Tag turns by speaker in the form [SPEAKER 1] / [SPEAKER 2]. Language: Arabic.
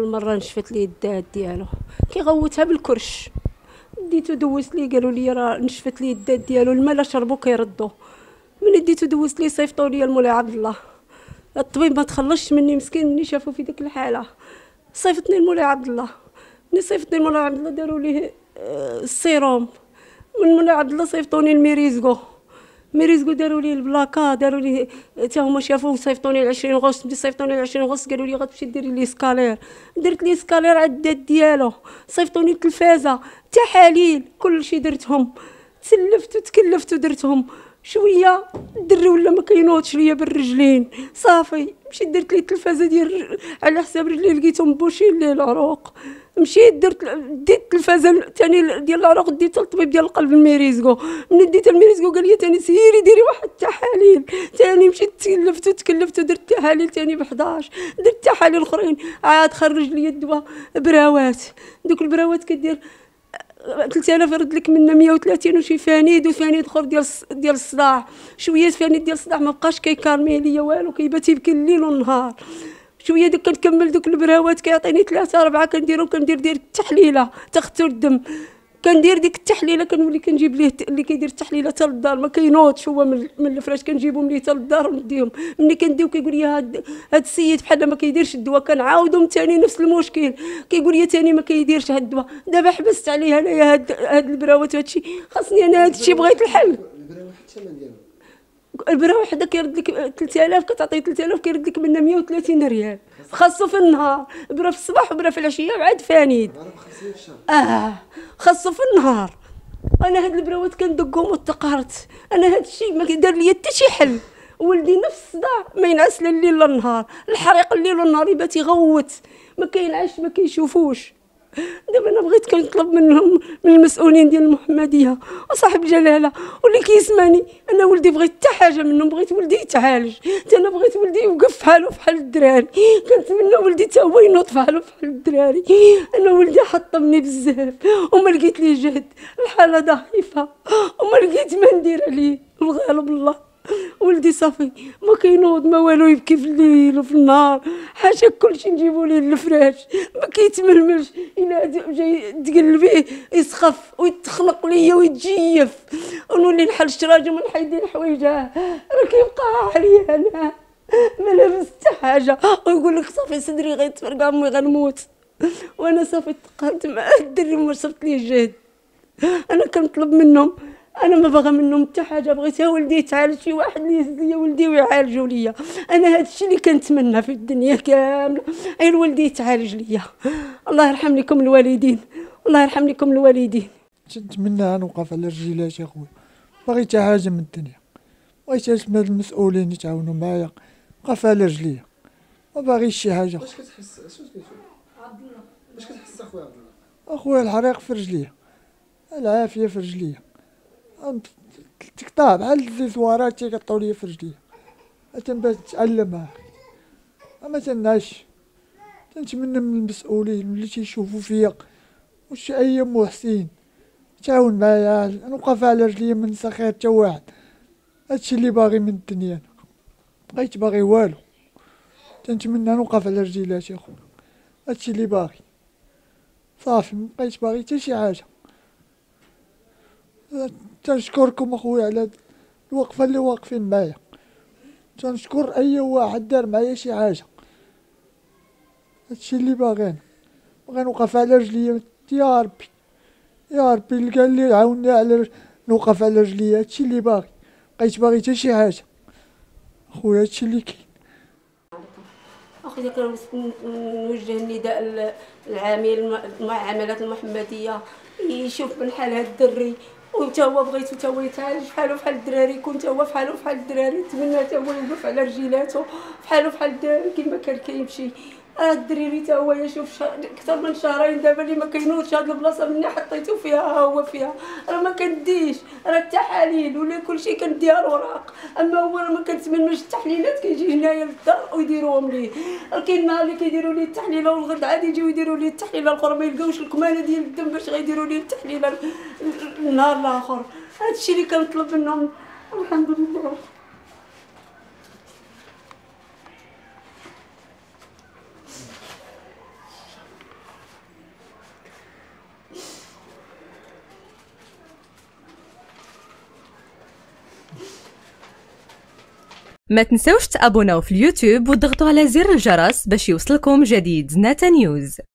[SPEAKER 1] مرة نشفت لي الدات ديالو. كيغوتها بالكرش. ديتو دوز لي قالوا لي راه نشفت لي الدات ديالو الماء لا شربو كيردو. من ديتو دوز لي صيفطوا لي المولاي عبد الله. الطبيب ما تخلصش مني مسكين مني شافو في ديك الحالة. صيفطني المولاي عبد الله. ملي صيفطني المولاي عبد الله داروا لي آه، السيروم من مولاي عبد الله صيفطوني الميريزكو ميريزكو داروا لي البلاكا داروا لي حتى هما شافوا صيفطوني ل 20 غشت ملي صيفطوني ل 20 غشت قالوا لي غتمشي ديري لي سكالير. درت لي سكالير على الدات ديالو. صيفطوني التلفازة. تحاليل كلشي درتهم. تسلفت وتكلفت ودرتهم. شوية الدري ولا ما كينوضش ليا بالرجلين. صافي مشيت درت لي التلفازة ديال على حساب رجلي لقيتهم مبوشين لي العروق. مشيت درت ديت التلفازه ثاني ديال العروق ديتها للطبيب ديال القلب الميريزكو ملي ديتها الميريزكو قال لي ثاني سيري ديري واحد التحاليل. ثاني مشيت تكلفت وتكلفت ودرت تحاليل ثاني ب 11 درت تحاليل اخرين عاد خرج لي الدواء براوات. دوك البراوات كدير 3000 رد لك منا 130 وشي فانيد وفانيد اخر ديال ديال الصداع. شوية فانيد ديال الصداع ما بقاش كيكالمي ليا والو كيبات يبكي الليل والنهار. شوية دوك كنكمل دوك البراوات كيعطيني ثلاثة أربعة كنديرهم كندير دير التحليلة تختر الدم. كندير ديك التحليلة كنولي كنجيب ليه اللي كيدير التحليلة حتى للدار ما كينوضش هو من, من الفراش كنجيبهم ليه حتى للدار ونديهم. ملي كنديو كيقول لي هاد هاد السيد بحال ما كيديرش الدواء كنعاودهم ثاني نفس المشكل. كيقول لي ثاني ما كيديرش هاد الدواء. دابا حبست عليه أنايا هاد هاد البراوات وهادشي. خاصني أنا هادشي بغيت الحل. البرا وحده كيرد لك 3000 كتعطي 3000 كيرد لك منها 130 ريال. خاصو في النهار برا في الصباح وبرا في العشية وعاد فانيد آه خاصو في النهار. أنا هاد البراوات كندقهم وتقهرت أنا هاد الشيء ما كيدار ليا حتى شي حل. ولدي نفس الصداع ما ينعس لا الليل لا النهار. الحريق الليل والنهار يبات يغوت. ما كينعش ما كيشوفوش. دابا أنا بغيت كنطلب منهم من المسؤولين ديال المحمديه وصاحب جلالة واللي كيسمعني أنا ولدي بغيت حتى حاجة منهم بغيت ولدي يتعالج. حتى أنا بغيت ولدي يوقف فحالو فحال الدراري. كنتمنى ولدي حتى هو ينوض فحالو فحال الدراري. أنا ولدي حطمني بزاف. وما لقيت ليه جهد. الحالة ضعيفة. وما لقيت ما ندير عليه. والغالب الله. ولدي صافي ما كينوض ما والو يبكي في الليل وفي النهار. حاجة كلشي نجيبو ليه للفراش ما كيتململش إلا جاي تقلبيه يسخف ويتخنق ليا ويتجيف. ونولي نحل الشراجم ونحيد الحوايج راه كيبقى عليا أنا. ما لابس حتى حاجة. ويقول لك صافي صدري غيتفرقع امي غنموت. وأنا صافي تقالت مع الدري ما صبت ليه جهد. أنا كنطلب منهم أنا ما باغا منهم حتى حاجة بغيت ولدي يتعالج شي واحد اللي يهز ليا ولدي ويعالجوا ليا. أنا هذا الشيء اللي كنتمنى في الدنيا كاملة. غير ولدي يتعالج ليا. الله يرحم لكم الوالدين. الله يرحم لكم الوالدين.
[SPEAKER 2] نتمنى نوقف على رجيلاتي اخويا باغي حتى حاجة من الدنيا. بغيت من المسؤولين يتعاونوا معايا. وقف على رجليا ما باغيش شي حاجة.
[SPEAKER 3] باش كتحس؟ اش كتشوف عبد الله. باش كتحس أخويا عبد الله؟
[SPEAKER 2] أخويا الحريق في رجليا العافية في رجليا تقطع بحال الزوارات تيقطعوا لي في رجلي تنبات نتعلم أما تنعش تنتمنى من المسؤولين اللي تيشوفوا فيا وش أي محسن؟ تعاون معايا نوقف على رجلي من نسى خير واحد. هادشي اللي باغي من الدنيا. بقيت باغي والو. تنتمنى نوقف على رجلاتي اخويا هادشي اللي باغي. صافي مبقيتش باغي حتى شي حاجة. تنشكركم أخويا على الوقفه اللي واقفين معايا. تنشكر أي واحد دار معايا شي حاجة. هادشي اللي باغينا بغي نوقف على رجليا يا ربي. يا ربي اللي قال لي عاوني على نوقف على رجليا هادشي اللي باغي. بقيت باغي حتى شي حاجة. خويا هادشي اللي كاين.
[SPEAKER 1] اخويا كنوجه النداء للعامل المعاملات المحمدية. يشوف من حال هاد الدري. وتا هو بغيتو تا هو يتعالج بحالو بحال الدراري يكون تا هو بحالو بحال الدراري نتمنى تا هو يوقف على رجيلاتو بحالو بحال الدراري كيما كان كيمشي آه الدريري تا هو يشوف أكثر من شهرين دابا اللي ما كينوضش هاد البلاصة مني حطيتو فيها ها هو فيها. راه ما كنديش راه التحاليل ولا كلشي كنديها الوراق. أما هو راه ما كنتمناش التحليلات كيجي هنايا للدار ويديروهم ليه. كاين نهار اللي كيديروا ليه التحليلة والغد عاد يجيو يديروا ليه التحليلة الأخرى ما يلقاوش الكمالة ديال الدم باش غيديروا ليه التحليلة النهار الآخر. هادشي اللي كنطلب منهم. الحمد لله.
[SPEAKER 4] ما تنسوش تابوناو في اليوتيوب وتضغطوا على زر الجرس باش يوصلكم جديد. زناتة نيوز.